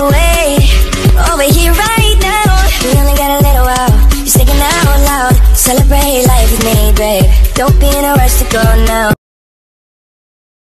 away. Over here right now. We only got a little while. You're sticking out loud. Celebrate life with me, babe. Don't be in a rush to go now.